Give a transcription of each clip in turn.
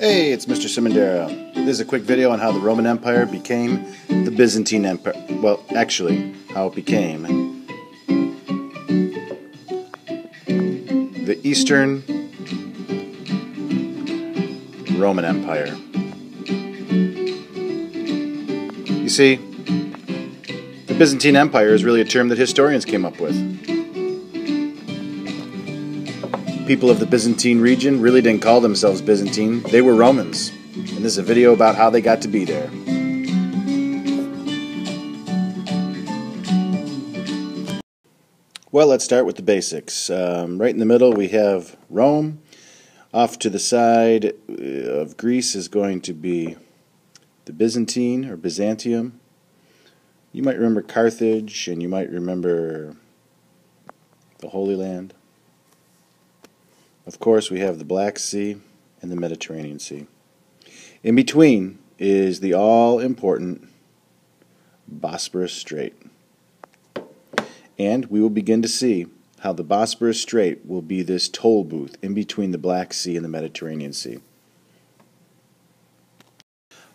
Hey, it's Mr. Szymendera. This is a quick video on how the Roman Empire became the Byzantine Empire. Well, actually, how it became the Eastern Roman Empire. You see, the Byzantine Empire is really a term that historians came up with. People of the Byzantine region really didn't call themselves Byzantine, they were Romans. And this is a video about how they got to be there. Well, let's start with the basics. Um, right in the middle, we have Rome. Off to the side uh, of Greece is going to be the Byzantine or Byzantium. You might remember Carthage, and you might remember the Holy Land. Of course, we have the Black Sea and the Mediterranean Sea. In between is the all important Bosporus Strait. And we will begin to see how the Bosporus Strait will be this toll booth in between the Black Sea and the Mediterranean Sea.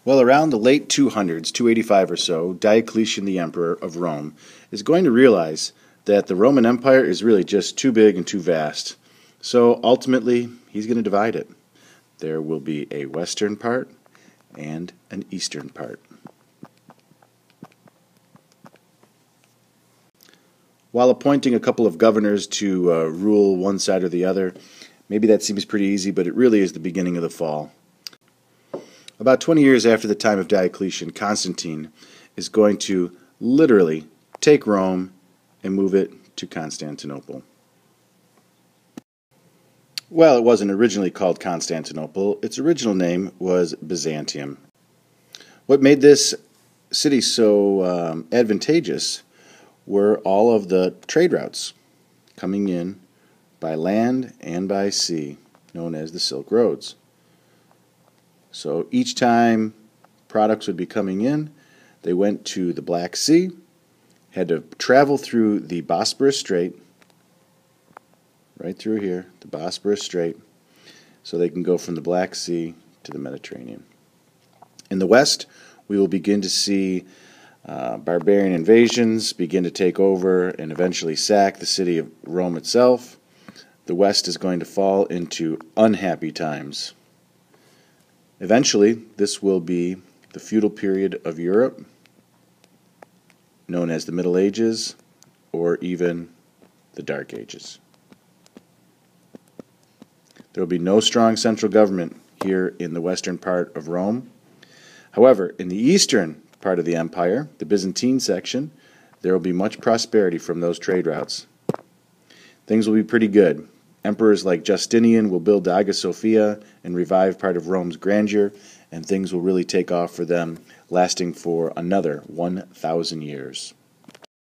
Well, around the late 200s, 285 or so, Diocletian the Emperor of Rome is going to realize that the Roman Empire is really just too big and too vast so ultimately, he's going to divide it. There will be a western part and an eastern part. While appointing a couple of governors to uh, rule one side or the other, maybe that seems pretty easy, but it really is the beginning of the fall. About 20 years after the time of Diocletian, Constantine is going to literally take Rome and move it to Constantinople. Well, it wasn't originally called Constantinople. Its original name was Byzantium. What made this city so um, advantageous were all of the trade routes coming in by land and by sea, known as the Silk Roads. So each time products would be coming in, they went to the Black Sea, had to travel through the Bosporus Strait, right through here, the Bosporus Strait, so they can go from the Black Sea to the Mediterranean. In the west, we will begin to see uh, barbarian invasions begin to take over and eventually sack the city of Rome itself. The west is going to fall into unhappy times. Eventually, this will be the feudal period of Europe, known as the Middle Ages or even the Dark Ages. There will be no strong central government here in the western part of Rome. However, in the eastern part of the empire, the Byzantine section, there will be much prosperity from those trade routes. Things will be pretty good. Emperors like Justinian will build the Hagia Sophia and revive part of Rome's grandeur, and things will really take off for them, lasting for another 1,000 years.